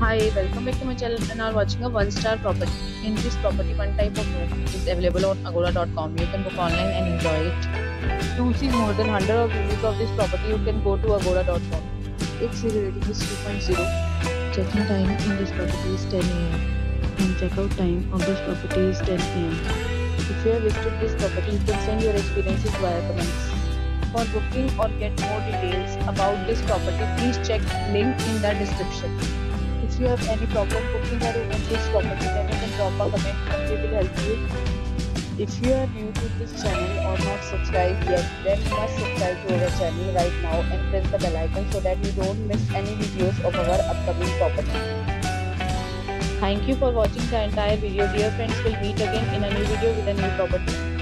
Hi, welcome back to my channel and are watching a one star property. In this property, one type of room is available on agoda.com. You can book online and enjoy it. To see more than 100 of reviews of this property, you can go to agoda.com. Its rating is 2.0. Check-in time in this property is 10 a.m. and check-out time of this property is 10 p.m. If you have visited this property, you can send your experiences via comments. For booking or get more details about this property, please check link in the description. If you have any problem booking a room in this property, then you can drop a comment and we will help you. If you are new to this channel or not subscribed yet, then you must subscribe to our channel right now and press the bell icon so that you don't miss any videos of our upcoming property. Thank you for watching the entire video. Dear friends, we'll meet again in a new video with a new property.